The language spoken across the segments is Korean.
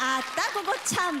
아따 그거 참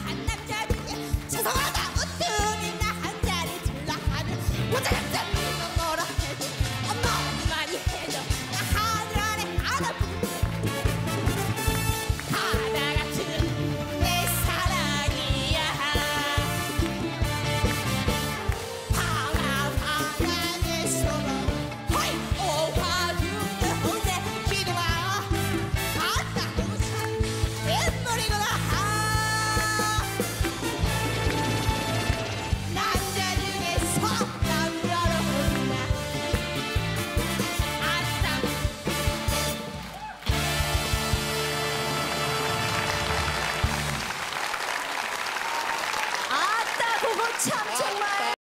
What the hell? time to learn.